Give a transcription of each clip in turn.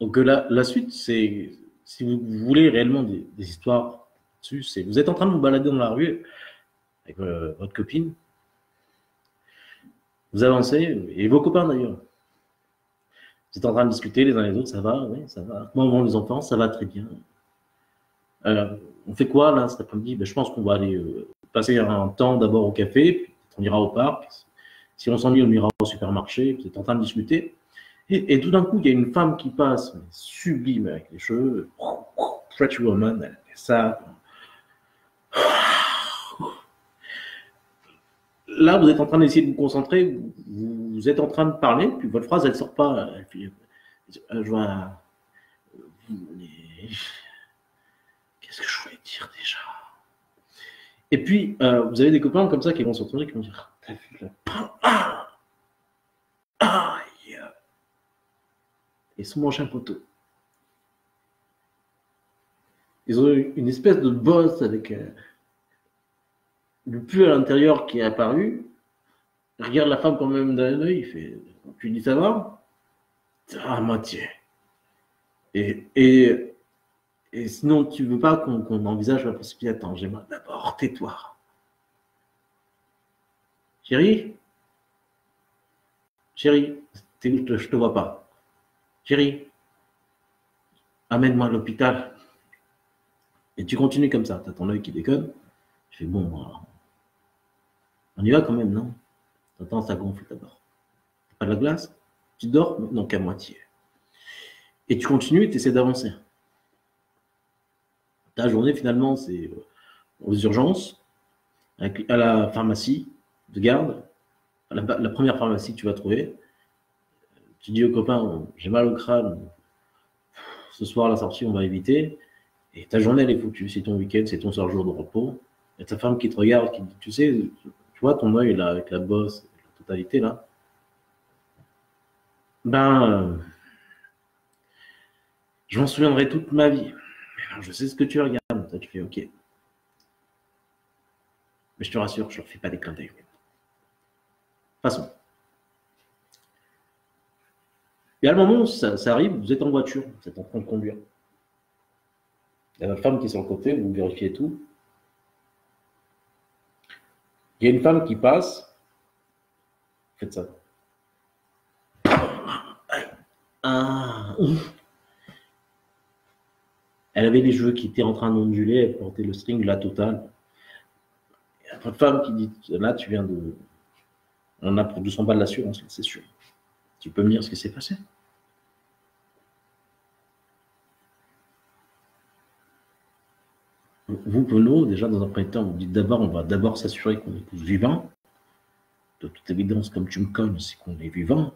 Donc la, la suite, c'est si vous voulez réellement des, des histoires dessus, c'est vous êtes en train de vous balader dans la rue avec euh, votre copine, vous avancez, et vos copains d'ailleurs. Vous êtes en train de discuter les uns les autres, ça va, oui, ça va. Comment vont les enfants Ça va très bien. Euh, on fait quoi là cet après-midi? Ben, Je pense qu'on va aller euh, passer un temps d'abord au café, puis on ira au parc. Si on s'ennuie, on ira au supermarché, vous êtes en train de discuter. Et, tout d'un coup, il y a une femme qui passe, sublime, avec les cheveux, pretty woman, elle fait ça. Là, vous êtes en train d'essayer de vous concentrer, vous, êtes en train de parler, puis votre phrase, elle sort pas. Euh, je vois, qu'est-ce que je voulais dire déjà? Et puis, euh, vous avez des copains comme ça qui vont se retourner, qui vont dire, t'as vu Ah Ils sont mangés un poteau. Ils ont eu une espèce de bosse avec euh, le pu à l'intérieur qui est apparu. Il regarde la femme quand même d'un œil, il fait Tu dis ça va? Ah, moitié. Et, et, et sinon, tu veux pas qu'on envisage la possibilité? Attends, j'aimerais d'abord, tais-toi. Chérie? Chérie, je je te vois pas. Chérie, amène-moi à l'hôpital. Et tu continues comme ça, tu as ton œil qui déconne. Je fais bon, voilà. on y va quand même, non? T'entends, ça gonfle d'abord. Pas de la glace? Tu dors? Non, qu'à moitié. Et tu continues et tu essaies d'avancer. Ta journée, finalement, c'est euh, aux urgences, à la pharmacie de garde, la première pharmacie que tu vas trouver. Tu dis au copain, j'ai mal au crâne, ce soir, la sortie, on va éviter. Et ta journée, elle est foutue. C'est ton week-end, c'est ton seul jour de repos. Et ta femme qui te regarde, qui dit, tu sais, tu vois ton œil là, avec la bosse, la totalité là. Ben, euh, je m'en souviendrai toute ma vie. Alors, je sais ce que tu regardes. Toi, tu fais OK. Mais je te rassure, je leur fais pas des clins d'œil. Passons. Et à le moment ça, arrive, vous êtes en voiture, vous êtes en train de conduire. Il y a votre femme qui est sur le côté, vous vérifiez tout. Il y a une femme qui passe. Faites ça. Ah. Elle avait les cheveux qui étaient en train d'onduler, elle portait le string, la totale. Il y a votre femme qui dit Là, tu viens de. On a pour 200 balles d'assurance, là, c'est sûr. Tu peux me dire ce qui s'est passé? Vous, Penaud, déjà dans un premier temps, vous dites d'abord, on va d'abord s'assurer qu'on est tous vivants. De toute évidence, comme tu me cognes, c'est qu'on est vivant.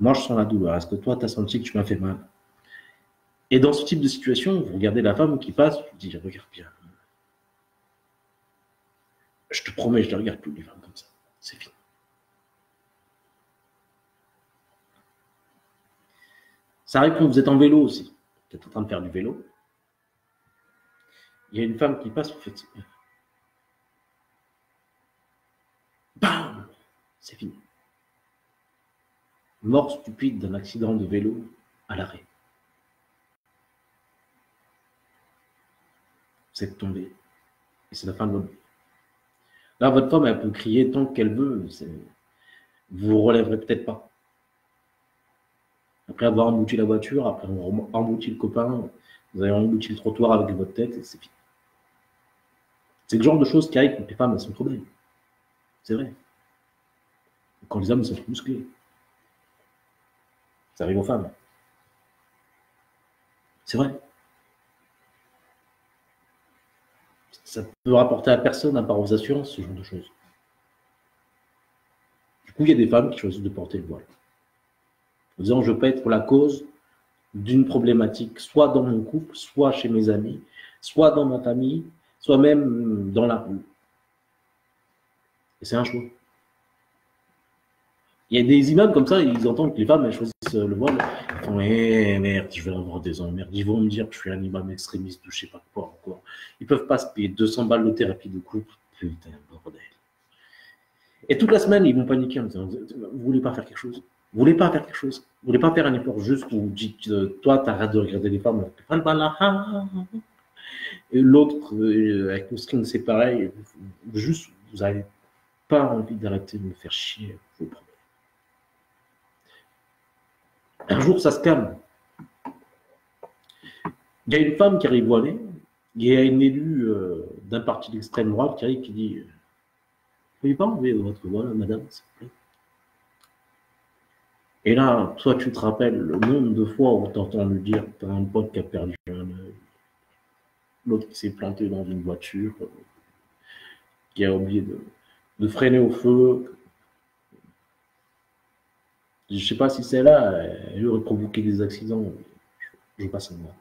Moi, je sens la douleur. Est-ce que toi, tu as senti que tu m'as fait mal? Et dans ce type de situation, vous regardez la femme qui passe, vous dites, regarde bien. Je te promets, je ne regarde plus les femmes comme ça. C'est fini. Ça arrive quand vous êtes en vélo aussi. Vous êtes en train de faire du vélo. Il y a une femme qui passe, vous faites. Bam C'est fini. Mort stupide d'un accident de vélo à l'arrêt. Vous êtes tombé. Et c'est la fin de votre vie. Là, votre femme, elle peut crier tant qu'elle veut. Vous vous relèverez peut-être pas. Après avoir embouti la voiture, après avoir embouti le copain, vous avez embouti le trottoir avec votre tête et c'est fini. C'est le genre de choses qui arrivent quand les femmes sont trop belles. C'est vrai. Quand les hommes sont trop musclés. Ça arrive aux femmes. C'est vrai. Ça peut rapporter à personne à part aux assurances, ce genre de choses. Du coup, il y a des femmes qui choisissent de porter le voile. En disant, je peux être la cause d'une problématique, soit dans mon couple, soit chez mes amis, soit dans ma famille, soit même dans la rue. Et c'est un choix. Il y a des images comme ça, ils entendent que les femmes choisissent le voile. Ils font Eh merde, je vais avoir des emmerdes. Ils vont me dire que je suis un imam extrémiste ou je sais pas quoi encore. Ils peuvent pas se payer 200 balles de thérapie de couple. Putain, bordel. Et toute la semaine, ils vont paniquer en disant Vous voulez pas faire quelque chose? Vous voulez pas faire quelque chose? Vous voulez pas faire un effort juste où vous dites, euh, toi, t'arrêtes de regarder les femmes. Et l'autre, euh, avec le string, c'est pareil. Juste, vous n'avez pas envie d'arrêter de me faire chier. Vous un jour, ça se calme. Il y a une femme qui arrive voilée, il y a une élue euh, d'un parti d'extrême droite qui arrive qui dit Vous pouvez pas enlever votre voile, madame, s'il vous plaît? Et là, toi, tu te rappelles le nombre de fois où tu entends lui dire Tu as un pote qui a perdu un œil, l'autre qui s'est planté dans une voiture, qui a oublié de, freiner au feu. Je ne sais pas si c'est là, elle aurait provoqué des accidents. Je, je passe à moi.